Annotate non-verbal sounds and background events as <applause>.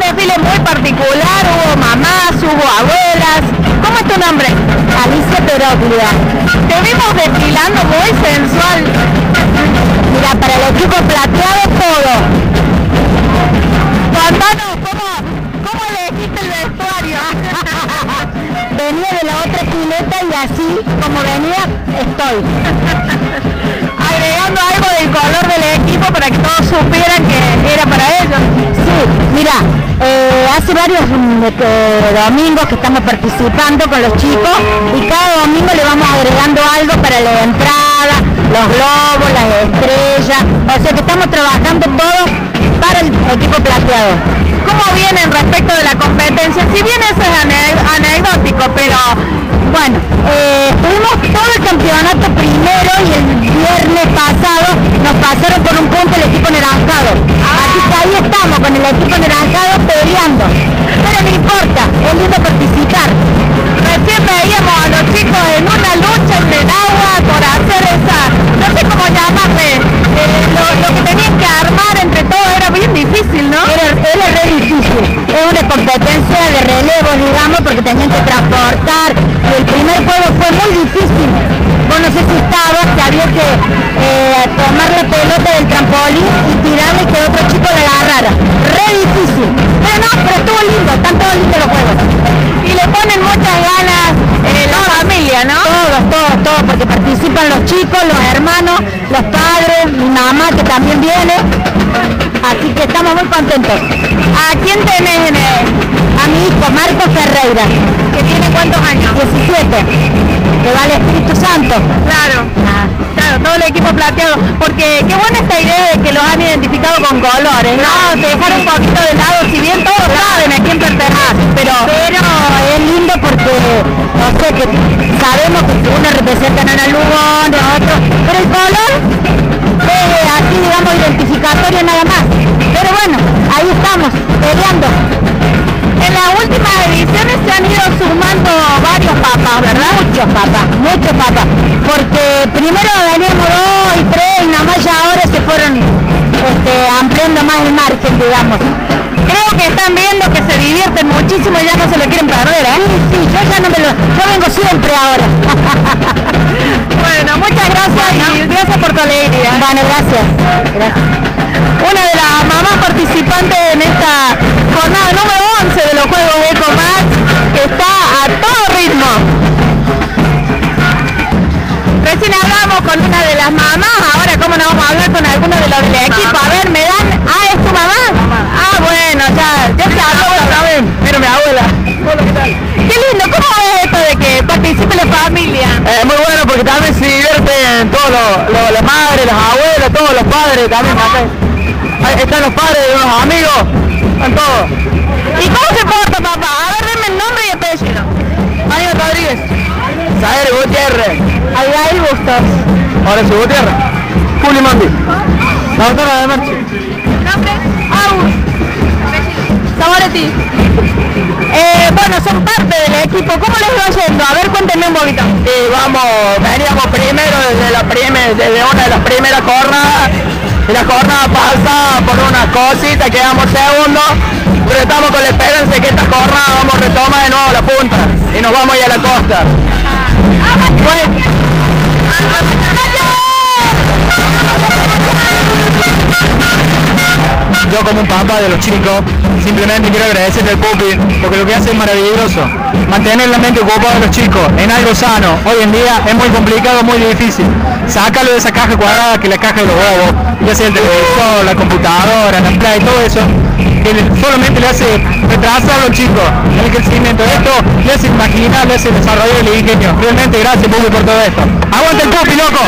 desfile muy particular, hubo mamás, hubo abuelas. ¿Cómo es tu nombre? Alicia Peroglia. Te vimos desfilando muy sensual. Mira, para el equipo plateado todo. Contanos, ¿cómo, cómo elegiste el vestuario? <laughs> venía de la otra pileta y así como venía, estoy. Agregando algo del color del equipo para que todos supieran que era para ellos. Sí, mira, hace varios mm, domingos que estamos participando con los chicos y cada domingo le vamos agregando algo para la entrada, los globos, las estrellas, o sea que estamos trabajando todo para el equipo plateado. ¿Cómo vienen respecto de la competencia? Si bien eso es anecdótico, pero bueno, eh, tuvimos todo el campeonato primero y el viernes pasado nos pasaron por un punto el equipo naranjado. Así que ahí estamos con el equipo naranjado competencia de relevo, digamos, porque tenían que transportar. Y el primer juego fue muy difícil. Vos no sé si estabas, que había que eh, tomar la pelota del trampolín y tirarle que otro chico la agarrara. Re difícil. Pero no, pero estuvo lindo, están todos lindos los juegos. Y le ponen muchas ganas eh, la familia, ¿no? Todos, todos, todos, porque participan los chicos, los hermanos, los padres, mi mamá que también viene. Así que estamos muy contentos. ¿A quién tenés en el? ¿Que tiene cuántos años? 17. Que va al Espíritu Santo. Claro. Ah. Claro, todo el equipo plateado. Porque qué buena esta idea de que los han identificado con colores, ¿no? Se dejar un poquito de lado, si bien todos saben a quién pertenece, pero... Pero es lindo porque, no sé, que sabemos que uno representa a Lugón, otro, pero el color es así, digamos, identificatorio nada más. Pero bueno, ahí estamos, peleando. En las últimas ediciones se han ido sumando varios papas, ¿verdad? Muchos papas, muchos papas. Porque primero veníamos dos y tres y nada más ya ahora se fueron este, ampliando más el margen, digamos. Creo que están viendo que se divierten muchísimo y ya no se lo quieren perder, ¿eh? Sí, sí, yo ya no me lo... Yo vengo siempre ahora. <laughs> bueno, muchas gracias y gracias por tu alegría. Bueno, gracias. gracias. Una de las mamás participantes en esta jornada número 11 de los Juegos EcoMax que está a todo ritmo. Recién hablamos con una de las mamás, ahora cómo no vamos a hablar con alguno de los del equipo. A ver, me dan... Ah, ¿es tu mamá? Ah, bueno, ya, ya se habló. Mira mi abuela. Hola, ¿qué tal? Qué lindo, ¿cómo es esto de que participe la familia? Eh, muy bueno porque también se divierten todos los, los, las madres, las abuelas, todos los padres también. Están los padres unos amigos, están todos. ¿Y cómo se porta papá? A ver, denme el nombre y apellido. Mario Rodríguez. Saer Gutiérrez. Abigail Bustos. Horacio Gutiérrez. Juli Mandi. La doctora de Merche. ¿Nombre? Agus. Saboretti. Eh, bueno, son parte del equipo. ¿Cómo les va yendo? A ver, cuéntenme un poquito. Sí, vamos, veníamos primero desde, la primer, desde una de las primeras jornadas. Y la jornada pasa cositas, quedamos segundos, pero estamos con la esperanza de que esta jornada vamos a retomar de nuevo la punta y nos vamos a ir a la costa. Como un papá de los chicos, simplemente quiero agradecerte al Pupi, porque lo que hace es maravilloso. Mantener la mente ocupada de los chicos en algo sano, hoy en día es muy complicado, muy difícil. Sácalo de esa caja cuadrada que la caja de los huevos, ya sea el televisor, la computadora, la play, todo eso, que solamente le hace retrasar a los chicos el crecimiento. Esto le hace imaginar, le hace desarrollar el ingenio. Realmente gracias Pupi por todo esto. ¡Aguanta el Pupi, loco!